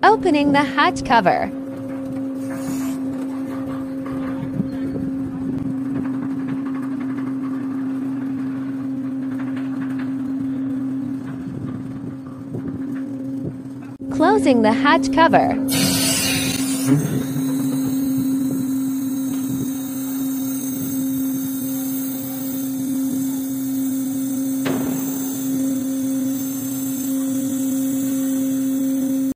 Opening the hatch cover. Closing the hatch cover.